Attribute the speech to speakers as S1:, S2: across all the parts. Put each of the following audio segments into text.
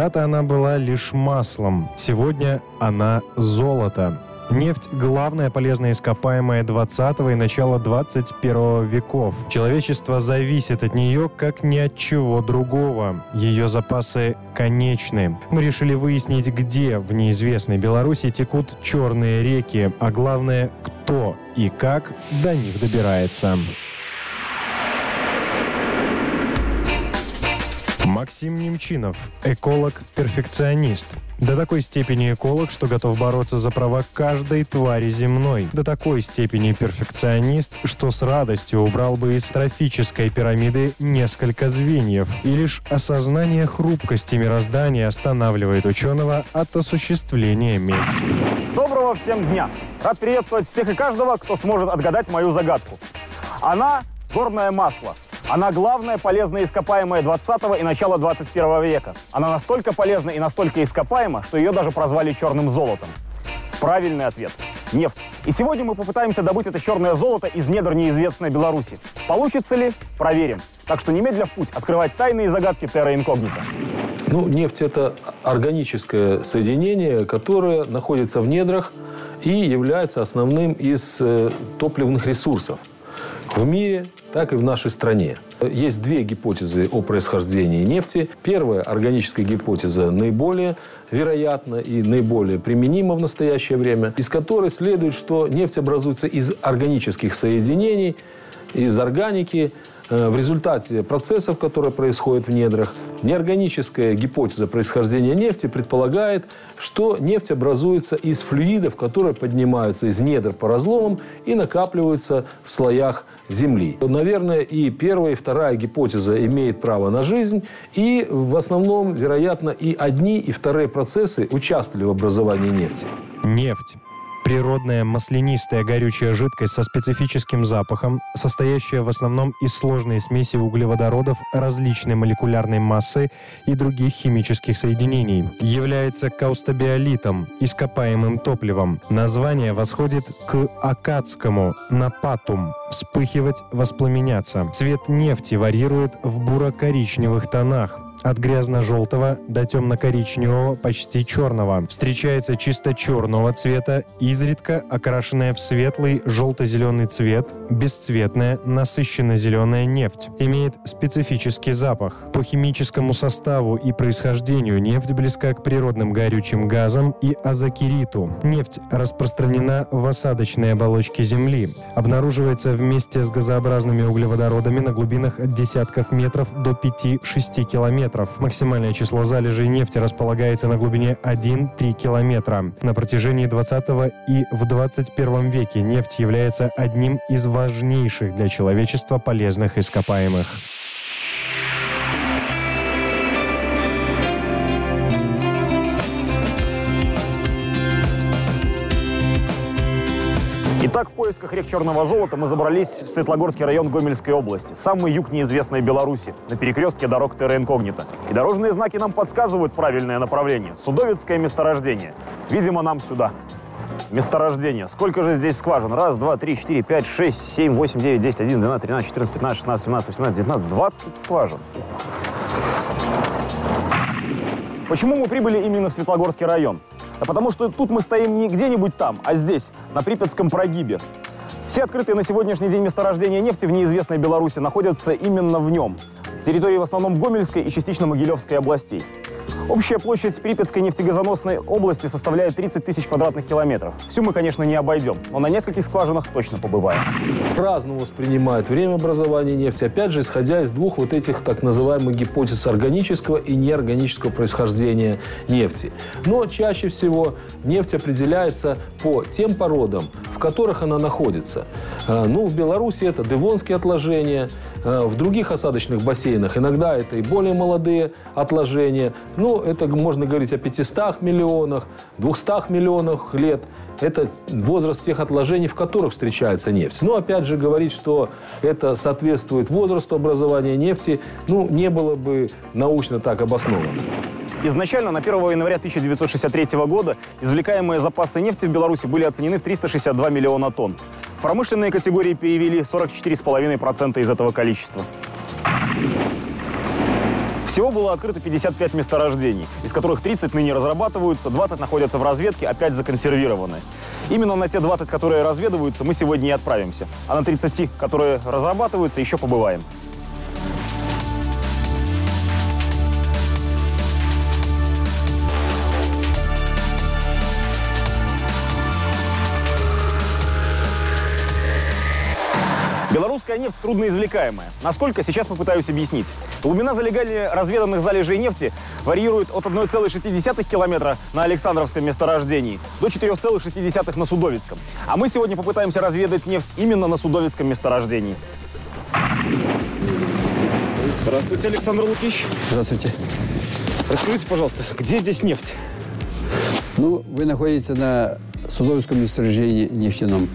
S1: Когда-то она была лишь маслом, сегодня она золото. Нефть – главная полезная ископаемая 20 и начала 21 веков. Человечество зависит от нее как ни от чего другого. Ее запасы конечны. Мы решили выяснить, где в неизвестной Беларуси текут черные реки, а главное, кто и как до них добирается. Максим Немчинов, эколог-перфекционист. До такой степени эколог, что готов бороться за права каждой твари земной. До такой степени перфекционист, что с радостью убрал бы из трофической пирамиды несколько звеньев. И лишь осознание хрупкости мироздания останавливает ученого от осуществления мечт.
S2: Доброго всем дня! Рад приветствовать всех и каждого, кто сможет отгадать мою загадку. Она – горное масло – она главная полезная ископаемая 20 и начала 21 века. Она настолько полезна и настолько ископаема, что ее даже прозвали черным золотом. Правильный ответ – нефть. И сегодня мы попытаемся добыть это черное золото из недр неизвестной Беларуси. Получится ли? Проверим. Так что немедля в путь открывать тайные загадки Терра Инкогнита.
S3: Ну, нефть – это органическое соединение, которое находится в недрах и является основным из э, топливных ресурсов в мире, так и в нашей стране. Есть две гипотезы о происхождении нефти. Первая органическая гипотеза наиболее вероятна и наиболее применима в настоящее время, из которой следует, что нефть образуется из органических соединений, из органики, э, в результате процессов, которые происходят в недрах, неорганическая гипотеза происхождения нефти предполагает, что нефть образуется из флюидов, которые поднимаются из недр по разломам и накапливаются в слоях Земли. Наверное, и первая, и вторая гипотеза имеет право на жизнь. И в основном, вероятно, и одни, и вторые процессы участвовали в образовании нефти.
S1: Нефть природная маслянистая горючая жидкость со специфическим запахом, состоящая в основном из сложной смеси углеводородов различной молекулярной массы и других химических соединений. Является каустобиолитом, ископаемым топливом. Название восходит к акадскому «напатум» – вспыхивать, воспламеняться. Цвет нефти варьирует в буро-коричневых тонах, от грязно-желтого до темно-коричневого, почти черного. Встречается чисто черного цвета, изредка окрашенная в светлый желто-зеленый цвет, бесцветная, насыщенно-зеленая нефть. Имеет специфический запах. По химическому составу и происхождению нефть близка к природным горючим газам и азокериту. Нефть распространена в осадочной оболочке Земли. Обнаруживается вместе с газообразными углеводородами на глубинах от десятков метров до 5-6 километров километров. Максимальное число залежей нефти располагается на глубине 1-3 километра. На протяжении 20 и в 21 веке нефть является одним из важнейших для человечества полезных ископаемых.
S2: Поисках рек черного золота мы забрались в Светлогорский район Гомельской области, самый юг неизвестной Беларуси, на перекрестке дорог Терра Инкогнита. И дорожные знаки нам подсказывают правильное направление – Судовицкое месторождение. Видимо, нам сюда. Месторождение. Сколько же здесь скважин? Раз, два, три, четыре, пять, шесть, семь, восемь, девять, десять, один, двенадцать, тринадцать, четырнадцать, пятнадцать, шестнадцать, семнадцать, восемнадцать, девятнадцать, двадцать скважин. Почему мы прибыли именно в Светлогорский район? А потому что тут мы стоим не где-нибудь там, а здесь, на Припятском прогибе. Все открытые на сегодняшний день месторождения нефти в неизвестной Беларуси находятся именно в нем. Территории в основном Гомельской и частично Могилевской областей. Общая площадь Припятской нефтегазоносной области составляет 30 тысяч квадратных километров. Всю мы, конечно, не обойдем, но на нескольких скважинах точно побываем.
S3: По-разному воспринимают время образования нефти, опять же, исходя из двух вот этих так называемых гипотез органического и неорганического происхождения нефти. Но чаще всего нефть определяется по тем породам, в которых она находится. А, ну, в Беларуси это девонские отложения, а, в других осадочных бассейнах иногда это и более молодые отложения. Ну, это можно говорить о 500 миллионах, 200 миллионах лет. Это возраст тех отложений, в которых встречается нефть. Но опять же говорить, что это соответствует возрасту образования нефти, ну, не было бы научно так обосновано.
S2: Изначально на 1 января 1963 года извлекаемые запасы нефти в Беларуси были оценены в 362 миллиона тонн. В промышленные категории перевели 44,5% из этого количества. Всего было открыто 55 месторождений, из которых 30 ныне разрабатываются, 20 находятся в разведке, опять законсервированы. Именно на те 20, которые разведываются, мы сегодня и отправимся. А на 30, которые разрабатываются, еще побываем. Белорусская нефть трудноизвлекаемая. Насколько, сейчас попытаюсь объяснить. Глубина залегания разведанных залежей нефти варьирует от 1,6 километра на Александровском месторождении до 4,6 на Судовицком. А мы сегодня попытаемся разведать нефть именно на Судовицком месторождении. Здравствуйте, Александр Лукич.
S4: Здравствуйте.
S2: Расскажите, пожалуйста, где здесь нефть?
S4: Ну, вы находитесь на Судовском месторождении нефтяном.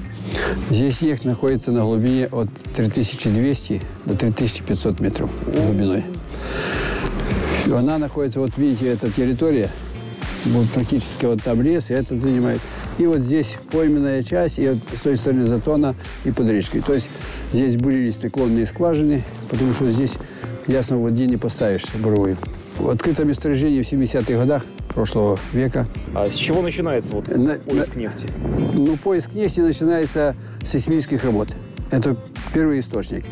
S4: Здесь нефть находится на глубине от 3200 до 3500 метров глубиной. Она находится, вот видите, эта территория, вот практически вот там лес, и это занимает. И вот здесь пойменная часть, и вот с той стороны затона и под речкой. То есть здесь бурились наклонные скважины, потому что здесь ясно в воде не поставишь буровую. Открытое месторождение в 70-х годах прошлого века.
S2: А с чего начинается вот
S4: На-
S2: поиск нефти?
S4: Ну, поиск нефти начинается с сейсмических работ. Это первый источник.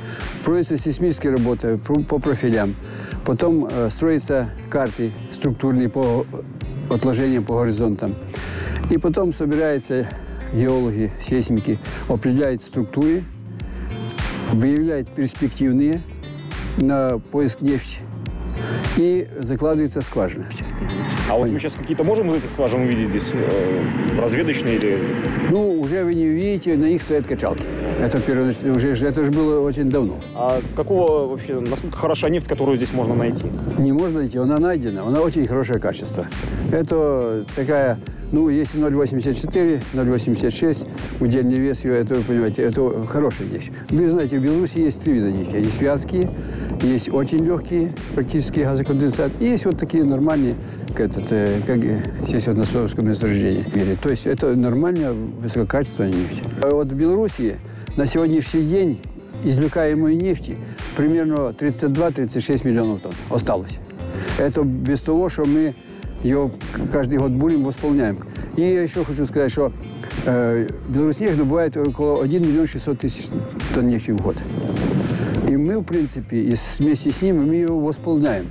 S4: Проводятся сейсмические работы по профилям. Потом э, строятся карты структурные по отложениям по горизонтам. И потом собираются геологи, сейсмики, определяют структуры, выявляют перспективные на поиск нефти и закладывается скважина.
S2: А вот мы сейчас какие-то можем из этих скважин увидеть здесь? э, разведочные или...
S4: Ну, уже вы не увидите, на них стоят качалки. Это, уже, же- это же было очень давно.
S2: А какого вообще, насколько хороша нефть, которую здесь можно найти?
S4: Не можно найти, она найдена, она очень хорошее качество. Это такая, ну, если 0,84, 0,86, удельный вес ее, это, вы понимаете, это хорошая нефть. Вы знаете, в Беларуси есть три вида нефти. Есть вязкие, есть очень легкие, практически газоконденсат, и есть вот такие нормальные, как, этот, э, как э, здесь вот на Суровском месторождении. То есть это нормальная высококачественная нефть. А вот в Беларуси на сегодняшний день извлекаемой нефти примерно 32-36 миллионов тонн осталось. Это без того, что мы ее каждый год бурим, восполняем. И я еще хочу сказать, что э, Беларуснефть добывает около 1 миллион 600 тысяч тонн нефти в год. И мы, в принципе, и вместе с ним мы ее восполняем.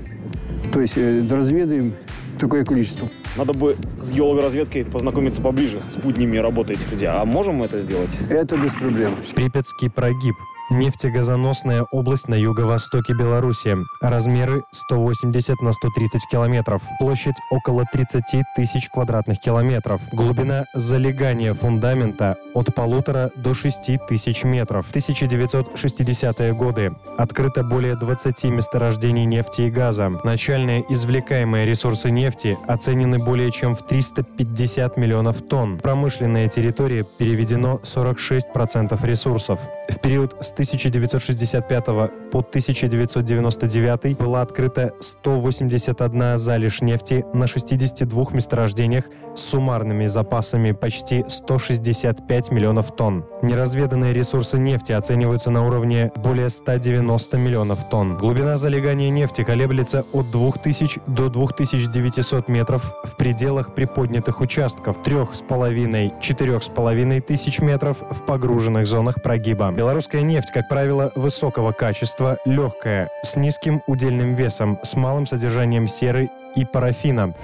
S4: То есть э, разведаем такое количество.
S2: Надо бы с геологоразведкой познакомиться поближе с буднями работы этих людей. А можем мы это сделать?
S4: Это без проблем.
S1: Припятский прогиб. Нефтегазоносная область на юго-востоке Беларуси. Размеры 180 на 130 километров. Площадь около 30 тысяч квадратных километров. Глубина залегания фундамента от полутора до 6 тысяч метров. 1960-е годы. Открыто более 20 месторождений нефти и газа. Начальные извлекаемые ресурсы нефти оценены более чем в 350 миллионов тонн. Промышленная территория переведено 46% ресурсов. В период с 1965 по 1999 была открыта 181 залежь нефти на 62 месторождениях с суммарными запасами почти 165 миллионов тонн. Неразведанные ресурсы нефти оцениваются на уровне более 190 миллионов тонн. Глубина залегания нефти колеблется от 2000 до 2900 метров в пределах приподнятых участков 3,5-4,5 тысяч метров в погруженных зонах прогиба. Белорусская нефть, как правило, высокого качества, легкая, с низким удельным весом, с малым содержанием серы и парафина.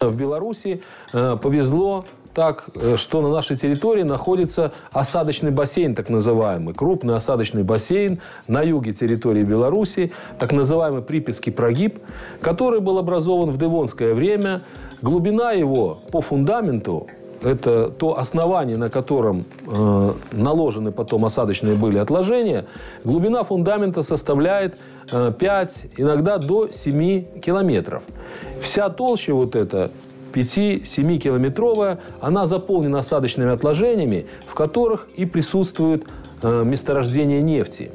S3: В Беларуси э, повезло так, э, что на нашей территории находится осадочный бассейн, так называемый, крупный осадочный бассейн на юге территории Беларуси, так называемый Припятский прогиб, который был образован в Девонское время. Глубина его по фундаменту это то основание, на котором э, наложены потом осадочные были отложения, глубина фундамента составляет э, 5, иногда до 7 километров. Вся толща вот эта 5-7 километровая, она заполнена осадочными отложениями, в которых и присутствует э, месторождение нефти.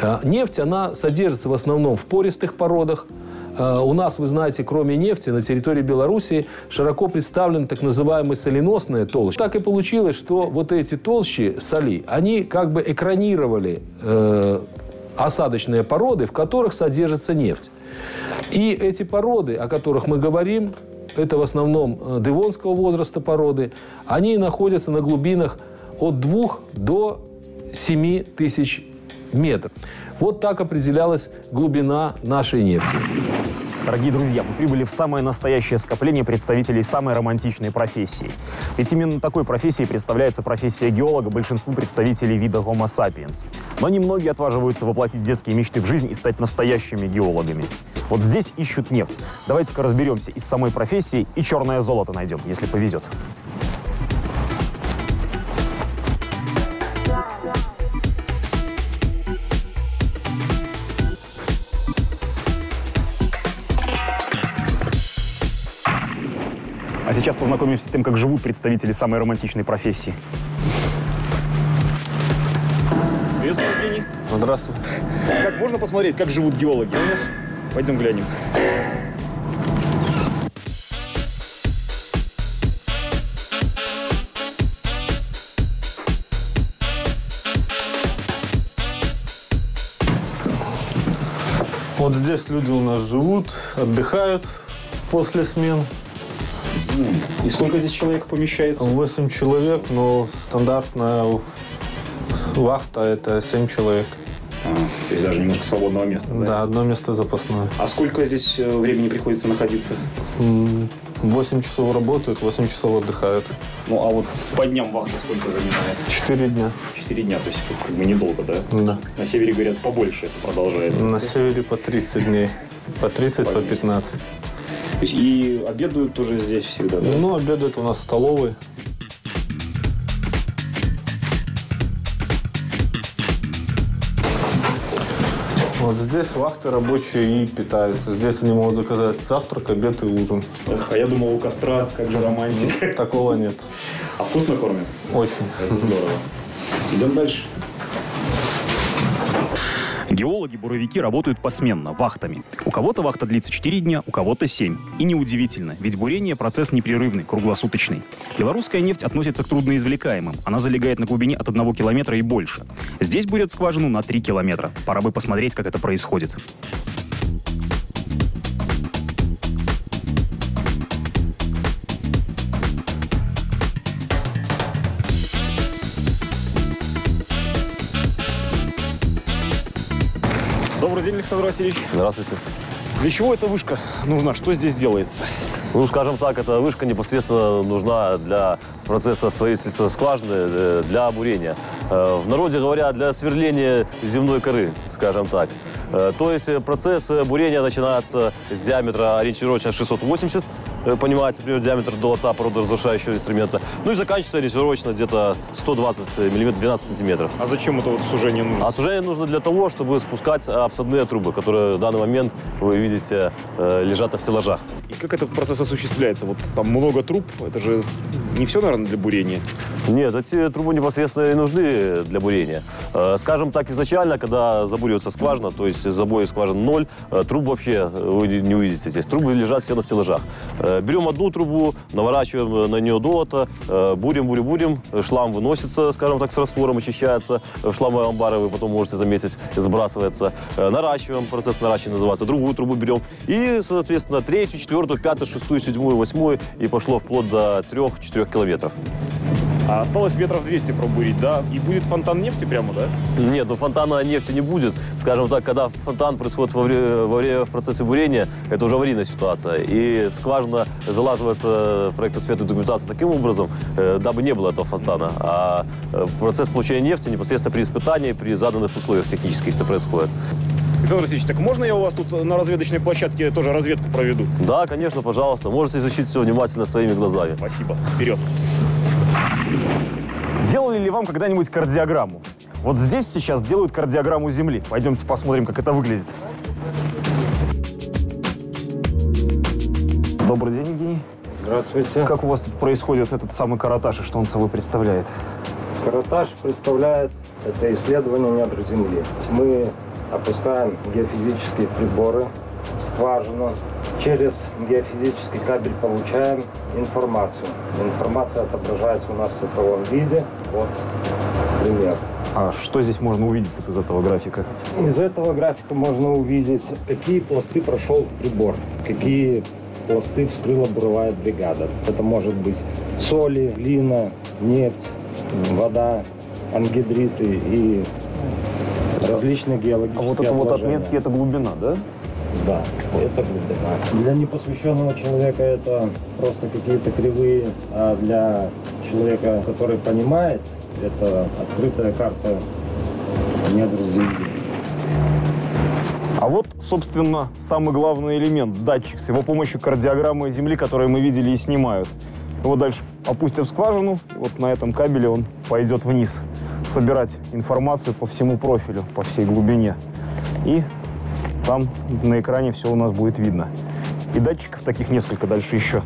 S3: Э, Нефть, она содержится в основном в пористых породах, э, у нас, вы знаете, кроме нефти, на территории Беларуси широко представлены так называемые соленосные толщи. Так и получилось, что вот эти толщи соли, они как бы экранировали осадочные породы, в которых содержится нефть. И эти породы, о которых мы говорим, это в основном э, девонского возраста породы, они находятся на глубинах от 2 до 7 тысяч метров. Вот так определялась глубина нашей нефти.
S2: Дорогие друзья, мы прибыли в самое настоящее скопление представителей самой романтичной профессии. Ведь именно такой профессией представляется профессия геолога большинству представителей вида Homo sapiens. Но немногие отваживаются воплотить детские мечты в жизнь и стать настоящими геологами. Вот здесь ищут нефть. Давайте-ка разберемся и с самой профессией, и черное золото найдем, если повезет. А сейчас познакомимся с тем, как живут представители самой романтичной профессии. Приветствую, Евгений.
S3: Здравствуй.
S2: Как можно посмотреть, как живут геологи? Конечно. Пойдем глянем.
S5: Вот здесь люди у нас живут, отдыхают после смен.
S2: И сколько здесь человек помещается?
S5: 8 человек, но стандартная вахта это 7 человек.
S2: А, то есть даже немножко свободного места,
S5: Да, одно место запасное.
S2: А сколько здесь э, времени приходится находиться?
S5: М, 8 часов работают, 8 часов отдыхают.
S2: Ну, а вот по дням вахта сколько занимает?
S5: 4 дня.
S2: Четыре дня, то есть как бы недолго, да?
S5: Да.
S2: На севере, говорят, побольше это продолжается.
S5: На севере по 30 дней. По 30, по 15.
S2: То есть и обедают тоже здесь всегда, да?
S5: Ну, обедают у нас в столовой. Вот здесь вахты рабочие и питаются. Здесь они могут заказать завтрак, обед и ужин.
S2: Эх, А я думал, у костра, как же романтика.
S5: Такого нет.
S2: А вкусно кормят?
S5: Очень.
S2: Это здорово. Идем дальше. Геологи-буровики работают посменно, вахтами. У кого-то вахта длится 4 дня, у кого-то 7. И неудивительно, ведь бурение – процесс непрерывный, круглосуточный. Белорусская нефть относится к трудноизвлекаемым. Она залегает на глубине от 1 километра и больше. Здесь бурят скважину на 3 километра. Пора бы посмотреть, как это происходит. Добрый день, Александр Васильевич.
S6: Здравствуйте.
S2: Для чего эта вышка нужна? Что здесь делается?
S6: Ну, скажем так, эта вышка непосредственно нужна для процесса строительства скважины, э, для бурения. Э, В народе говорят, для сверления земной коры, скажем так. Э, То есть процесс бурения начинается с диаметра ориентировочно 680 э, понимаете, например, диаметр долота породоразрушающего инструмента. Ну и заканчивается ориентировочно где-то 120 мм, 12 сантиметров.
S2: А зачем это вот сужение нужно?
S6: А сужение нужно для того, чтобы спускать обсадные трубы, которые в данный момент, вы видите, э, лежат на стеллажах.
S2: И как этот процесс осуществляется? Вот там много труб, это же не все, наверное, для бурения.
S6: Нет, эти трубы непосредственно и нужны для бурения. Э, Скажем так, изначально, когда забуривается скважина, то есть забой скважин ноль, труб вообще вы не увидите здесь. Трубы лежат все на стеллажах. Э, Берем одну трубу, наворачиваем на нее долото, э, бурим, бурим, бурим, э, шлам выносится, скажем так, с раствором очищается, в шламовые амбары вы потом можете заметить, сбрасывается. Э, Наращиваем, процесс наращивания называется, другую трубу берем и, соответственно, третью, четвертую, пятую, шестую, седьмую, восьмую и пошло вплоть до трех-четырех километров.
S2: А осталось метров 200 пробурить, да? И будет фонтан нефти прямо, да?
S6: Нет, ну фонтана нефти не будет. Скажем так, когда фонтан происходит во время, во время в процессе бурения, это уже аварийная ситуация. И скважина залаживается в проектно-сметной документации таким образом, э, дабы не было этого фонтана. А э, процесс получения нефти непосредственно при испытании, при заданных условиях технических это происходит.
S2: Александр Васильевич, так можно я у вас тут на разведочной площадке тоже разведку проведу?
S6: Да, конечно, пожалуйста. Можете изучить все внимательно своими глазами.
S2: Спасибо. Вперед. Делали ли вам когда-нибудь кардиограмму? Вот здесь сейчас делают кардиограмму Земли. Пойдемте посмотрим, как это выглядит. Добрый день, Евгений.
S7: Здравствуйте.
S2: Как у вас тут происходит этот самый каратаж и что он собой представляет?
S7: Каратаж представляет это исследование недр Земли. Мы опускаем геофизические приборы скважину. Через геофизический кабель получаем информацию. Информация отображается у нас в цифровом виде. Вот пример.
S2: А что здесь можно увидеть вот из этого графика?
S7: Из этого графика можно увидеть, какие пласты прошел прибор, какие пласты вскрыла буровая бригада. Это может быть соли, глина, нефть, вода, ангидриты и различные
S2: А
S7: геологические
S2: вот это вот отметки, это глубина, да?
S7: Да, это глубина. Для непосвященного человека это просто какие-то кривые, а для человека, который понимает, это открытая карта недр Земли.
S2: А вот, собственно, самый главный элемент – датчик с его помощью кардиограммы Земли, которые мы видели и снимают. Его дальше опустят в скважину, вот на этом кабеле он пойдет вниз, собирать информацию по всему профилю, по всей глубине. И там на экране все у нас будет видно. И датчиков таких несколько дальше еще.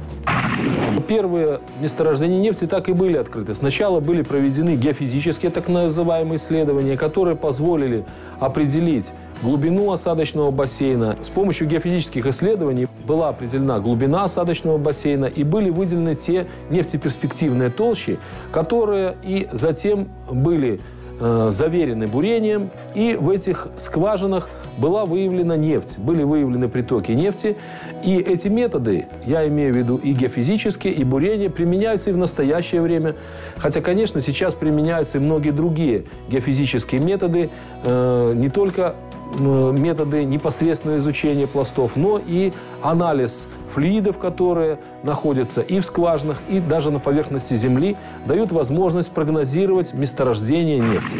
S3: Первые месторождения нефти так и были открыты. Сначала были проведены геофизические так называемые исследования, которые позволили определить глубину осадочного бассейна. С помощью геофизических исследований была определена глубина осадочного бассейна и были выделены те нефтеперспективные толщи, которые и затем были э, заверены бурением, и в этих скважинах была выявлена нефть, были выявлены притоки нефти, и эти методы, я имею в виду и геофизические, и бурение, применяются и в настоящее время, хотя, конечно, сейчас применяются и многие другие геофизические методы, э, не только методы непосредственного изучения пластов, но и анализ флюидов, которые находятся и в скважинах, и даже на поверхности Земли, дают возможность прогнозировать месторождение нефти.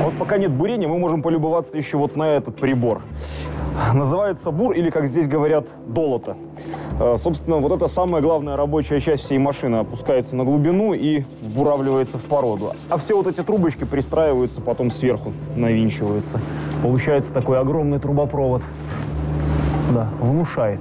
S2: А вот пока нет бурения, мы можем полюбоваться еще вот на этот прибор. Называется бур, или, как здесь говорят, долото. Э, Собственно, вот это самая главная рабочая часть всей машины. Опускается на глубину и вбуравливается в породу. А все вот эти трубочки пристраиваются потом сверху, навинчиваются. Получается такой огромный трубопровод. Да, внушает.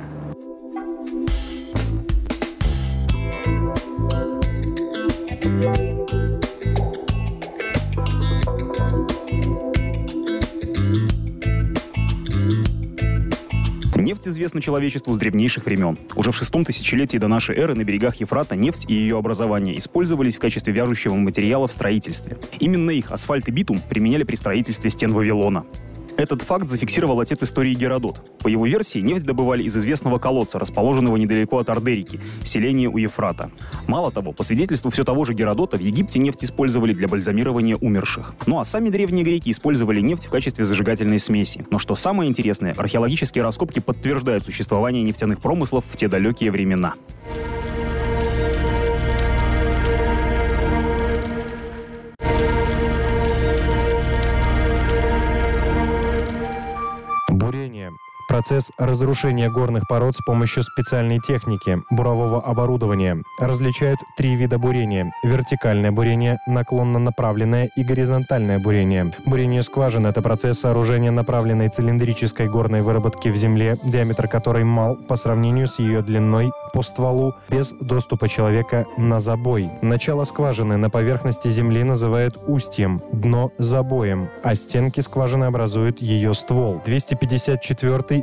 S8: Нефть известна человечеству с древнейших времен. Уже в шестом тысячелетии до нашей эры на берегах Ефрата нефть и ее образование использовались в качестве вяжущего материала в строительстве. Именно их асфальт и битум применяли при строительстве стен Вавилона. Этот факт зафиксировал отец истории Геродот. По его версии, нефть добывали из известного колодца, расположенного недалеко от Ардерики, селения у Ефрата. Мало того, по свидетельству все того же Геродота, в Египте нефть использовали для бальзамирования умерших. Ну а сами древние греки использовали нефть в качестве зажигательной смеси. Но что самое интересное, археологические раскопки подтверждают существование нефтяных промыслов в те далекие времена.
S1: Процесс разрушения горных пород с помощью специальной техники, бурового оборудования. Различают три вида бурения. Вертикальное бурение, наклонно направленное и горизонтальное бурение. Бурение скважин – это процесс сооружения направленной цилиндрической горной выработки в земле, диаметр которой мал по сравнению с ее длиной по стволу, без доступа человека на забой. Начало скважины на поверхности земли называют устьем, дно – забоем, а стенки скважины образуют ее ствол.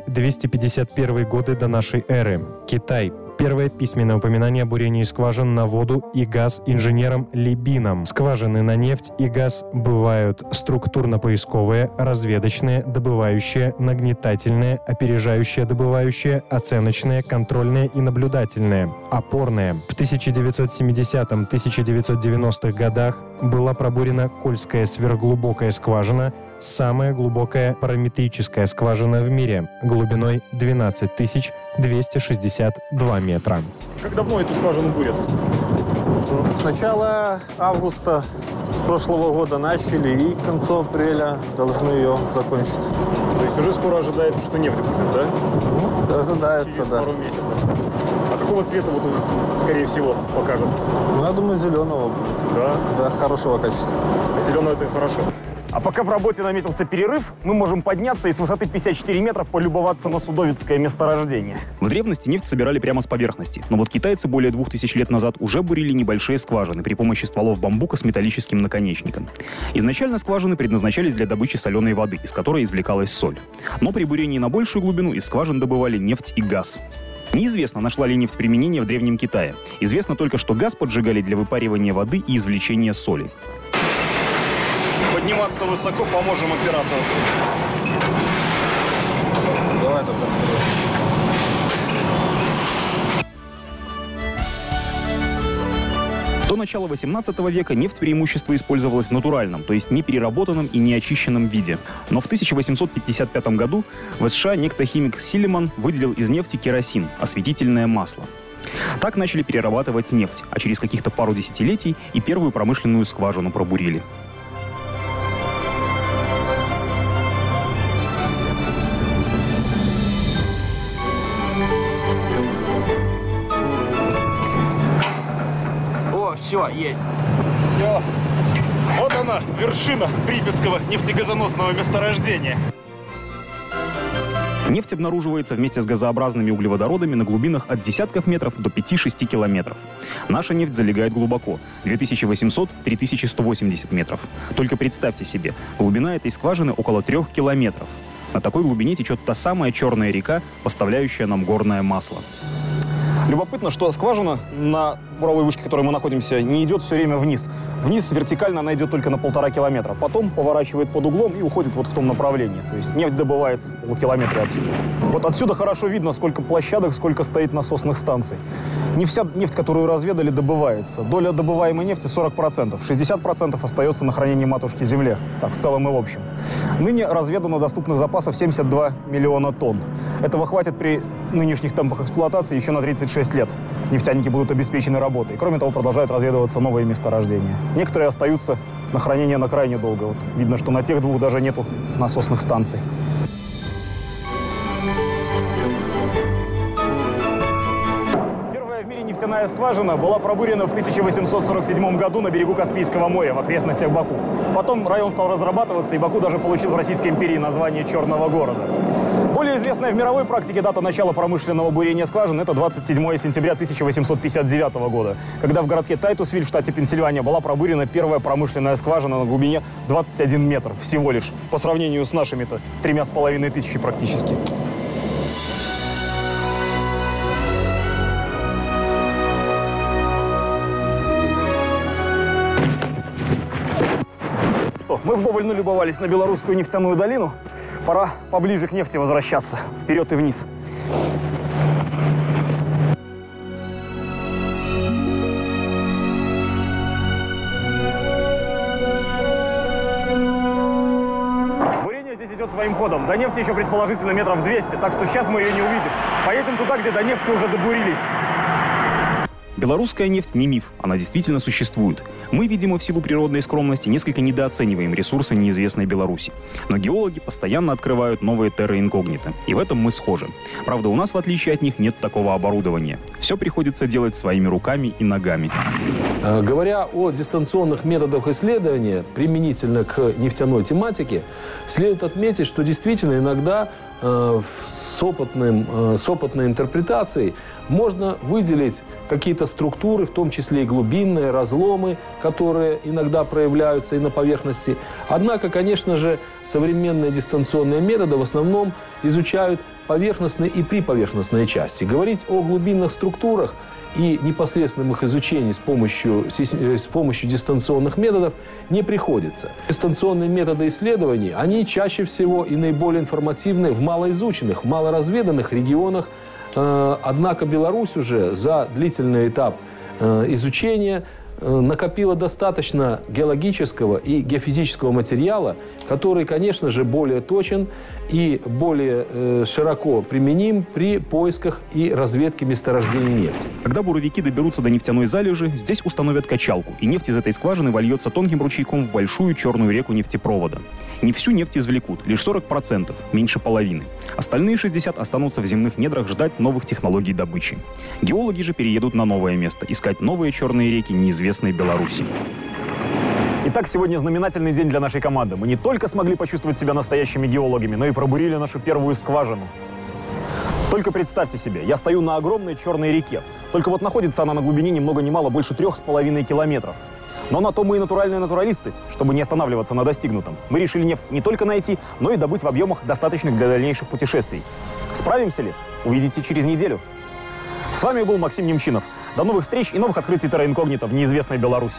S1: 254-251 годы до нашей эры. Китай. Первое письменное упоминание о бурении скважин на воду и газ инженером Либином. Скважины на нефть и газ бывают структурно-поисковые, разведочные, добывающие, нагнетательные, опережающие добывающие, оценочные, контрольные и наблюдательные, опорные. В 1970-1990-х годах была пробурена Кольская сверхглубокая скважина, самая глубокая параметрическая скважина в мире, глубиной 12 262 метра.
S2: Как давно эту скважину бурят?
S5: С начала августа прошлого года начали и к концу апреля должны ее закончить.
S2: То есть уже скоро ожидается, что нефть будет, да?
S5: Ожидается,
S2: Через
S5: да.
S2: пару месяцев. А какого цвета вот, скорее всего, покажется?
S5: Ну, я думаю, зеленого будет.
S2: Да.
S5: Да, хорошего качества.
S2: Зеленый это хорошо. А пока в работе наметился перерыв, мы можем подняться и с высоты 54 метра полюбоваться на судовицкое месторождение.
S8: В древности нефть собирали прямо с поверхности, но вот китайцы более двух тысяч лет назад уже бурили небольшие скважины при помощи стволов бамбука с металлическим наконечником. Изначально скважины предназначались для добычи соленой воды, из которой извлекалась соль. Но при бурении на большую глубину из скважин добывали нефть и газ. Неизвестно, нашла ли нефть применение в Древнем Китае. Известно только, что газ поджигали для выпаривания воды и извлечения соли.
S9: Подниматься высоко поможем оператору. Давай только
S8: До начала 18 века нефть преимущество использовалась в натуральном, то есть не переработанном и не очищенном виде. Но в 1855 году в США некто химик Силиман выделил из нефти керосин, осветительное масло. Так начали перерабатывать нефть, а через каких-то пару десятилетий и первую промышленную скважину пробурили.
S9: Все, есть. Все. Вот она, вершина Припятского нефтегазоносного месторождения.
S8: Нефть обнаруживается вместе с газообразными углеводородами на глубинах от десятков метров до 5-6 километров. Наша нефть залегает глубоко – 2800-3180 метров. Только представьте себе, глубина этой скважины около 3 километров. На такой глубине течет та самая черная река, поставляющая нам горное масло.
S2: Любопытно, что скважина на буровой вышке, в которой мы находимся, не идет все время вниз. Вниз вертикально она идет только на полтора километра. Потом поворачивает под углом и уходит вот в том направлении. То есть нефть добывается в полукилометре отсюда. Вот отсюда хорошо видно, сколько площадок, сколько стоит насосных станций. Не вся нефть, которую разведали, добывается. Доля добываемой нефти 40%. 60% остается на хранении матушки земле. Так, в целом и в общем. Ныне разведано доступных запасов 72 миллиона тонн. Этого хватит при нынешних темпах эксплуатации еще на 36 лет. Нефтяники будут обеспечены работой. Кроме того, продолжают разведываться новые месторождения. Некоторые остаются на хранение на крайне долго. Вот видно, что на тех двух даже нету насосных станций. Нефтяная скважина была пробурена в 1847 году на берегу Каспийского моря в окрестностях Баку. Потом район стал разрабатываться, и Баку даже получил в Российской империи название «Черного города». Более известная в мировой практике дата начала промышленного бурения скважин – это 27 сентября 1859 года, когда в городке Тайтусвиль в штате Пенсильвания была пробурена первая промышленная скважина на глубине 21 метр всего лишь, по сравнению с нашими-то тремя с половиной тысячи практически. Что, мы вдоволь налюбовались на белорусскую нефтяную долину. Пора поближе к нефти возвращаться. Вперед и вниз. Своим ходом. До нефти еще предположительно метров 200, так что сейчас мы ее не увидим. Поедем туда, где до нефти уже добурились.
S8: Белорусская нефть не миф, она действительно существует. Мы, видимо, в силу природной скромности несколько недооцениваем ресурсы неизвестной Беларуси. Но геологи постоянно открывают новые терры инкогнито. И в этом мы схожи. Правда, у нас, в отличие от них, нет такого оборудования. Все приходится делать своими руками и ногами.
S3: Э, Говоря о дистанционных методах исследования применительно к нефтяной тематике, следует отметить, что действительно иногда с, опытным, э, с опытной интерпретацией можно выделить какие-то структуры, в том числе и глубинные, разломы, которые иногда проявляются и на поверхности. Однако, конечно же, современные дистанционные методы в основном изучают поверхностные и приповерхностные части. Говорить о глубинных структурах и непосредственном их изучении с помощью, э, с помощью дистанционных методов не приходится. Дистанционные методы исследований, они чаще всего и наиболее информативны в малоизученных, малоразведанных регионах. Э, Однако Беларусь уже за длительный этап э, изучения накопила достаточно геологического и геофизического материала, который, конечно же, более точен и более э, широко применим при поисках и разведке месторождений нефти.
S8: Когда буровики доберутся до нефтяной залежи, здесь установят качалку, и нефть из этой скважины вольется тонким ручейком в большую черную реку нефтепровода. Не всю нефть извлекут, лишь 40%, меньше половины. Остальные 60 останутся в земных недрах ждать новых технологий добычи. Геологи же переедут на новое место, искать новые черные реки неизвестной Беларуси.
S2: Итак, сегодня знаменательный день для нашей команды. Мы не только смогли почувствовать себя настоящими геологами, но и пробурили нашу первую скважину. Только представьте себе, я стою на огромной черной реке. Только вот находится она на глубине ни много ни мало больше трех с половиной километров. Но на то мы и натуральные натуралисты, чтобы не останавливаться на достигнутом. Мы решили нефть не только найти, но и добыть в объемах, достаточных для дальнейших путешествий. Справимся ли? Увидите через неделю. С вами был Максим Немчинов. До новых встреч и новых открытий Терра Инкогнито в неизвестной Беларуси.